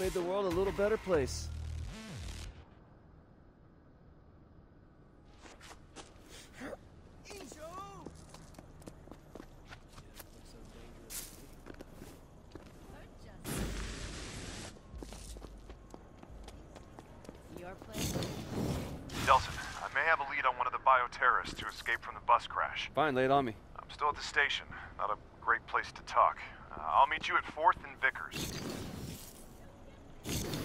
made the world a little better place. Delsin, I may have a lead on one of the bioterrorists who escaped from the bus crash. Fine, lay it on me. I'm still at the station. Not a great place to talk. Uh, I'll meet you at 4th and Vickers. Catch!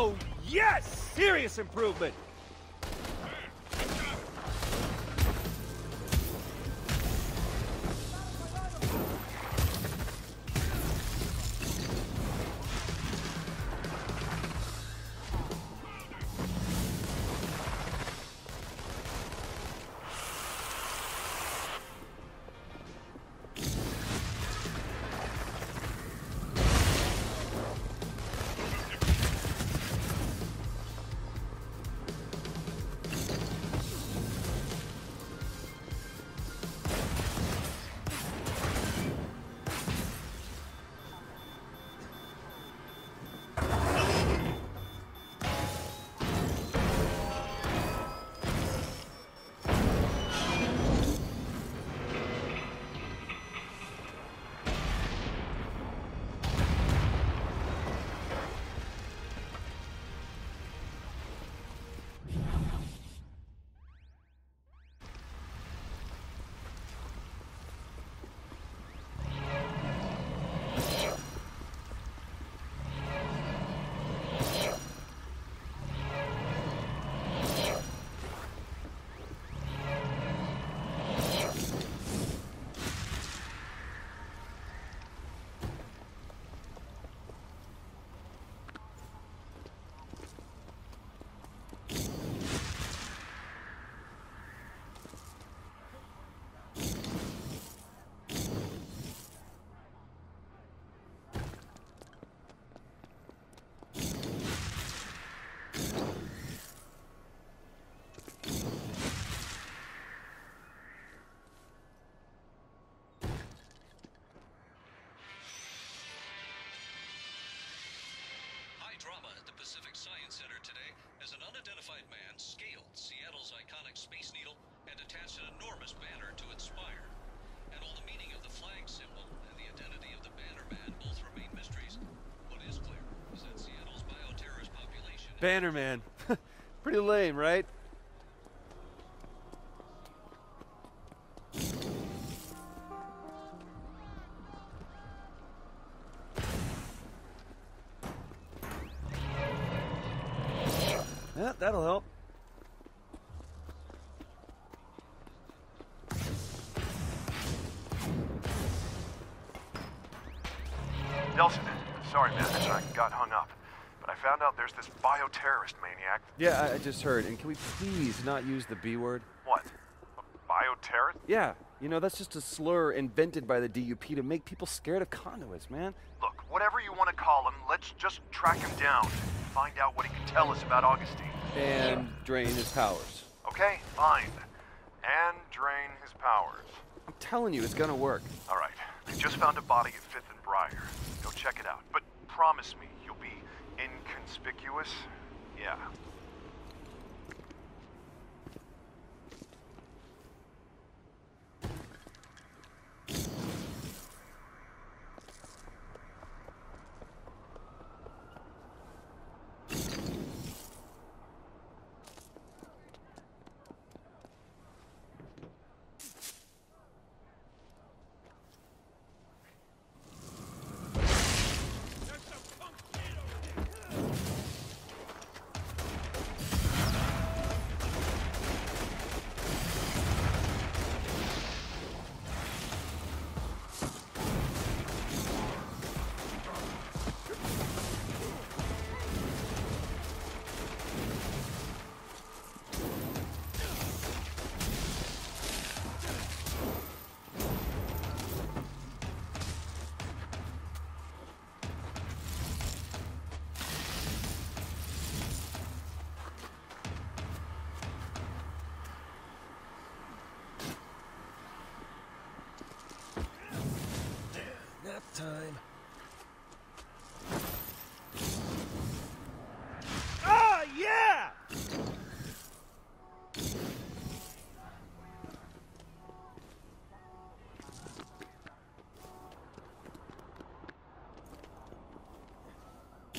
Oh, yes! Serious improvement! Today as an unidentified man scaled Seattle's iconic Space Needle and attached an enormous banner to its spire. And all the meaning of the flag symbol and the identity of the banner man both remain mysteries. What is clear is that Seattle's bioterrorist population. Bannerman. Pretty lame, right? Yeah, I, I just heard. And can we please not use the B word? What? A bioterrorist? Yeah, you know, that's just a slur invented by the DUP to make people scared of conduits, man. Look, whatever you want to call him, let's just track him down. Find out what he can tell us about Augustine. And drain his powers. Okay, fine. And drain his powers. I'm telling you, it's gonna work. All right. They just found a body at Fifth and Briar. Go check it out. But promise me you'll be inconspicuous. Yeah.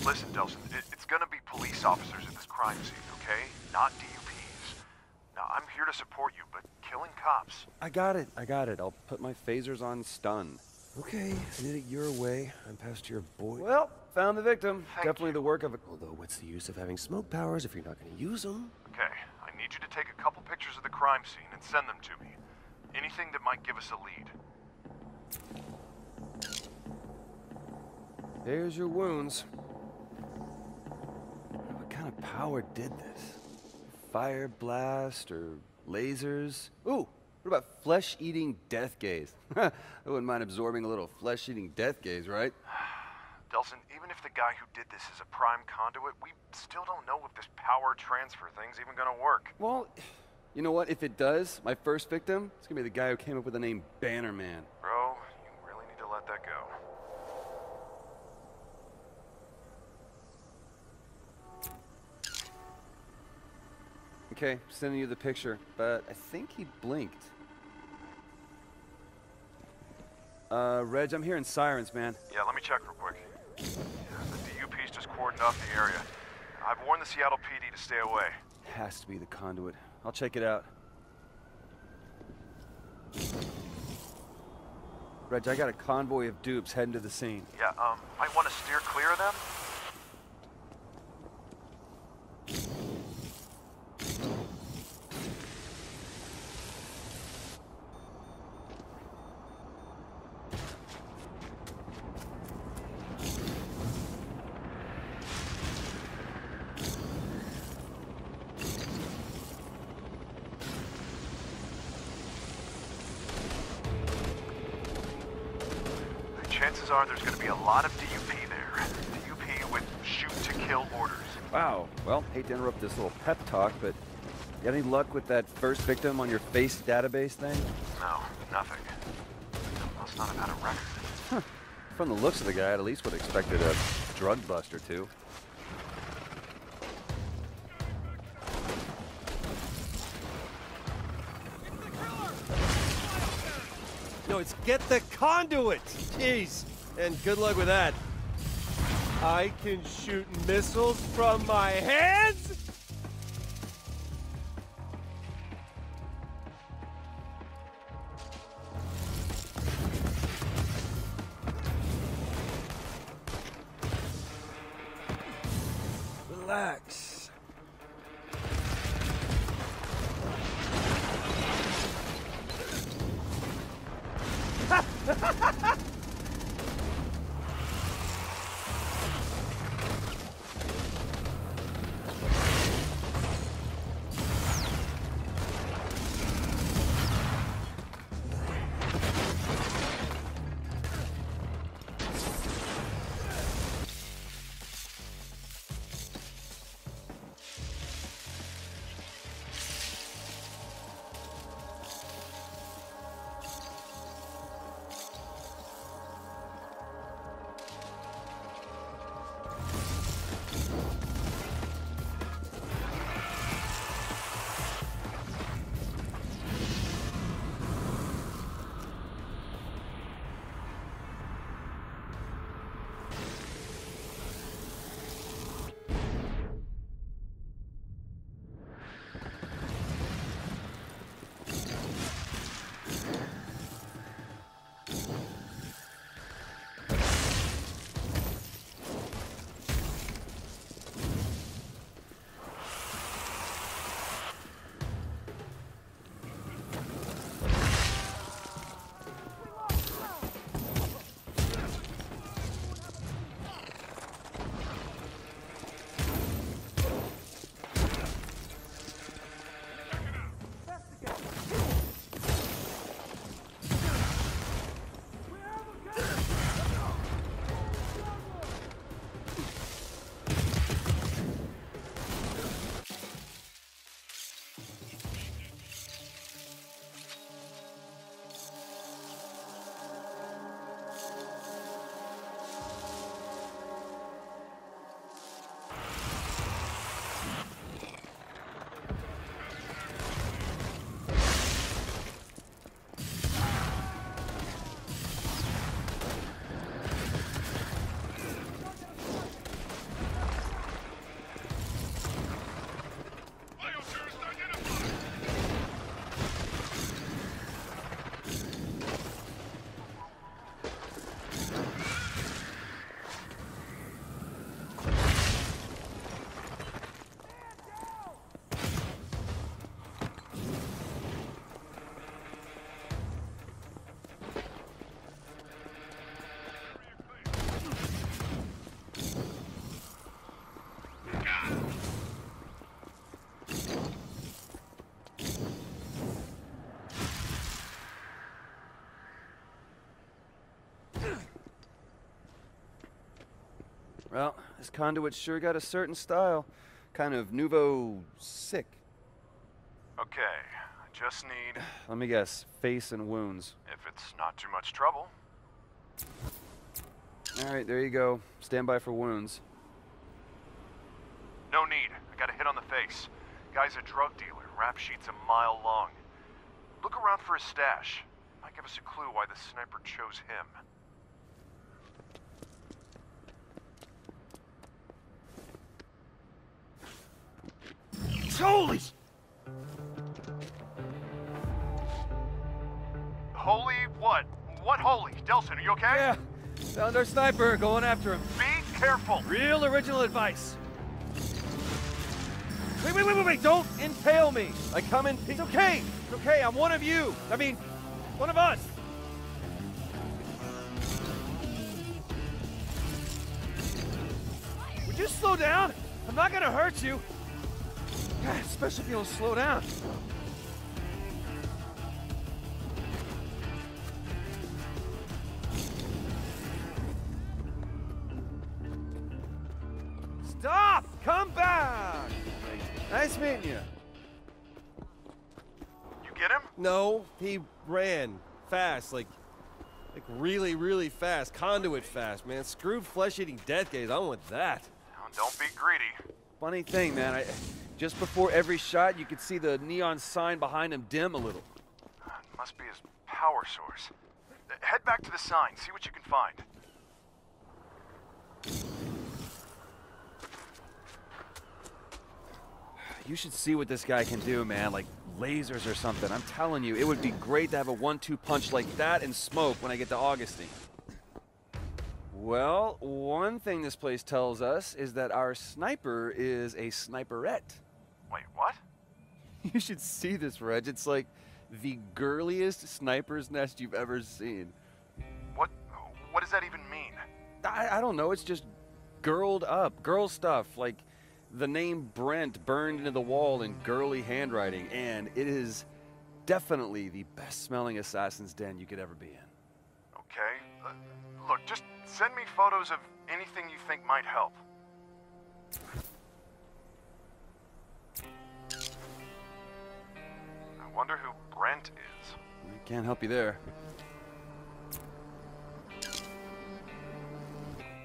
Listen, Delsin, it, it's gonna be police officers at this crime scene, okay? Not DUPs. Now, I'm here to support you, but killing cops. I got it. I got it. I'll put my phasers on stun. Okay, I did it your way. I'm past your boy. Well, found the victim. Thank Definitely you. the work of a. Although, what's the use of having smoke powers if you're not going to use them? Okay, I need you to take a couple pictures of the crime scene and send them to me. Anything that might give us a lead. There's your wounds. What kind of power did this? Fire blast or lasers? Ooh, what about flesh-eating death gaze? I wouldn't mind absorbing a little flesh-eating death gaze, right? Delsin, even if the guy who did this is a prime conduit, we still don't know if this power transfer thing's even gonna work. Well, you know what? If it does, my first victim is gonna be the guy who came up with the name Bannerman. Bro, you really need to let that go. Okay, sending you the picture, but I think he blinked. Uh, Reg, I'm hearing sirens, man. Yeah, let me check real quick. The DUP's just cordoned off the area. I've warned the Seattle PD to stay away. Has to be the conduit. I'll check it out. Reg, I got a convoy of dupes heading to the scene. Yeah, um, might want to steer clear of them. Chances are there's going to be a lot of DUP there. DUP with shoot to kill orders. Wow. Well, hate to interrupt this little pep talk, but got any luck with that first victim on your face database thing? No, nothing. Must not have had a record. From the looks of the guy, I at least would have expected a drug bust or two. No, it's get the conduit. Jeez. And good luck with that. I can shoot missiles from my hands? Well, this conduit sure got a certain style. Kind of nouveau sick. Okay, I just need. Let me guess, face and wounds. If it's not too much trouble. Alright, there you go. Stand by for wounds. No need. I got a hit on the face. Guy's a drug dealer. Rap sheet's a mile long. Look around for his stash. Might give us a clue why the sniper chose him. Holy Holy what? What holy? Delsin, are you okay? Yeah. Found our sniper going after him. Be careful. Real original advice. Wait, wait, wait, wait, wait, don't impale me. I come in peace. It's okay. It's okay. I'm one of you. I mean, one of us. Would you slow down? I'm not gonna hurt you. Especially if you don't slow down. Stop! Come back! Nice meeting you. You get him? No, he ran fast, like, like really, really fast, conduit fast, man. Screwed flesh-eating death gaze. I want that. Don't be greedy. Funny thing, man. I, just before every shot, you could see the neon sign behind him dim a little. Must be his power source. Head back to the sign, see what you can find. You should see what this guy can do, man. Like lasers or something. I'm telling you, it would be great to have a one-two punch like that and smoke when I get to Augustine. Well, one thing this place tells us is that our sniper is a sniperette. You should see this, Reg. It's like the girliest sniper's nest you've ever seen. What what does that even mean? I, I don't know. It's just girled up, girl stuff. Like the name Brent burned into the wall in girly handwriting, and it is definitely the best smelling assassin's den you could ever be in. Okay. Uh, look, just send me photos of anything you think might help. Wonder who Brent is. I can't help you there.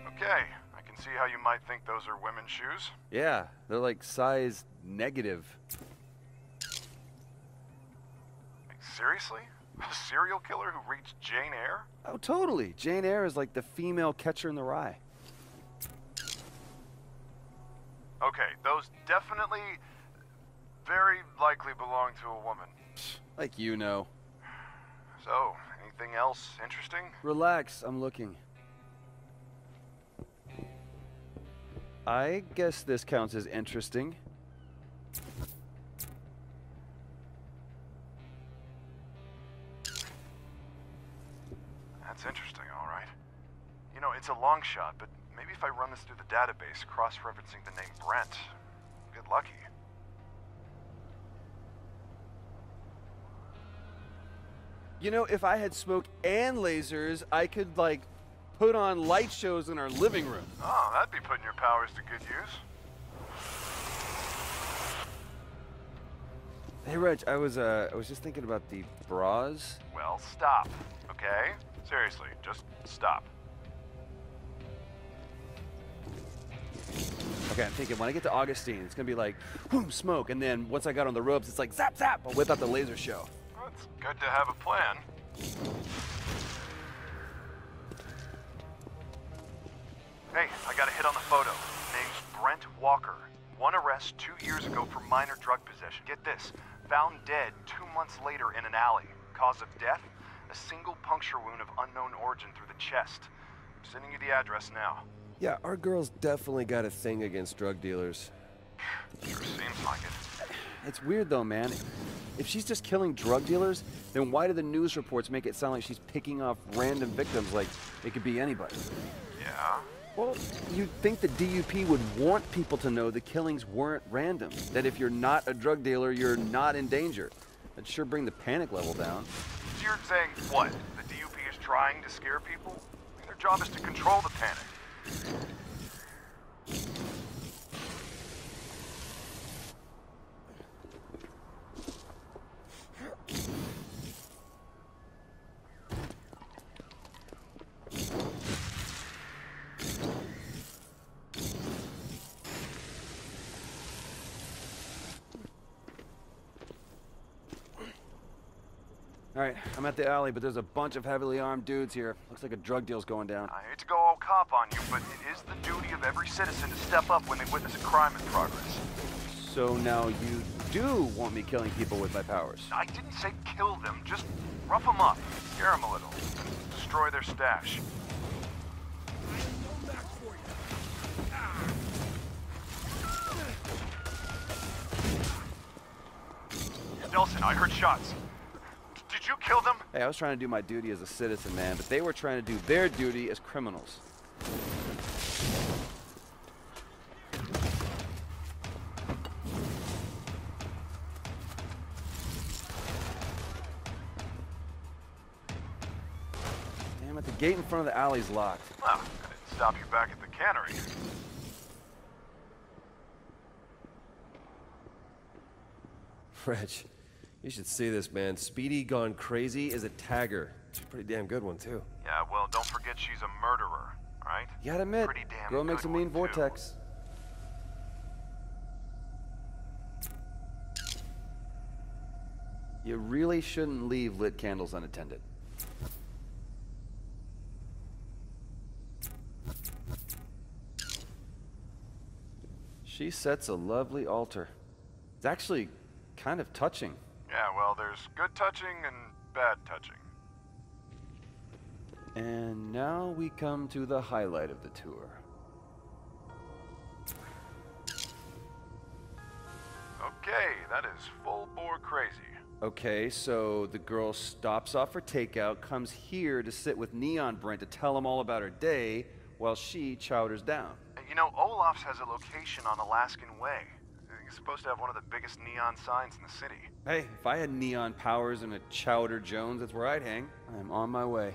Okay, I can see how you might think those are women's shoes. Yeah, they're like size negative. Like, seriously? A serial killer who reads Jane Eyre? Oh, totally. Jane Eyre is like the female catcher in the rye. Okay, those definitely very likely belong to a woman. Like you know. So, anything else interesting? Relax, I'm looking. I guess this counts as interesting. That's interesting, all right. You know, it's a long shot, but maybe if I run this through the database, cross-referencing the name Brent, get lucky. You know, if I had smoke and lasers, I could, like, put on light shows in our living room. Oh, that'd be putting your powers to good use. Hey, Reg, I was, uh, I was just thinking about the bras. Well, stop, okay? Seriously, just stop. Okay, I'm thinking when I get to Augustine, it's gonna be like, boom, smoke, and then once I got on the ropes, it's like zap zap. I'll whip out the laser show. Well, it's good to have a plan. Hey, I got a hit on the photo. Name's Brent Walker. One arrest two years ago for minor drug possession. Get this. Found dead two months later in an alley. Cause of death? A single puncture wound of unknown origin through the chest. I'm sending you the address now. Yeah, our girl's definitely got a thing against drug dealers. Sure seems like it. It's weird though, man. If she's just killing drug dealers, then why do the news reports make it sound like she's picking off random victims like it could be anybody? Yeah? Well, you'd think the DUP would want people to know the killings weren't random. That if you're not a drug dealer, you're not in danger. That'd sure bring the panic level down. So you're saying what? The DUP is trying to scare people? Their job is to control the panic. All right, I'm at the alley, but there's a bunch of heavily armed dudes here. Looks like a drug deal's going down. I hate to go all cop on you, but it is the duty of every citizen to step up when they witness a crime in progress. So now you do want me killing people with my powers. I didn't say kill them, just rough them up, scare them a little, destroy their stash. Delsin, I heard shots. Did you kill them? Hey, I was trying to do my duty as a citizen, man, but they were trying to do their duty as criminals. Damn it, the gate in front of the alley's locked. Ah, well, I didn't stop you back at the cannery. Reg, you should see this, man. Speedy Gonzales is a tagger. It's a pretty damn good one, too. Yeah, well, don't forget she's a murderer, right? You gotta admit, pretty damn girl makes a mean vortex. Too. You really shouldn't leave lit candles unattended. She sets a lovely altar. It's actually kind of touching. Yeah, well, there's good touching and bad touching. And now we come to the highlight of the tour. Okay, that is full bore crazy. Okay, so the girl stops off for takeout, comes here to sit with Neon Brent to tell him all about her day, while she chowders down. You know, Olaf's has a location on Alaskan Way. Supposed to have one of the biggest neon signs in the city. Hey, if I had neon powers and a Chowder Jones, that's where I'd hang. I'm on my way.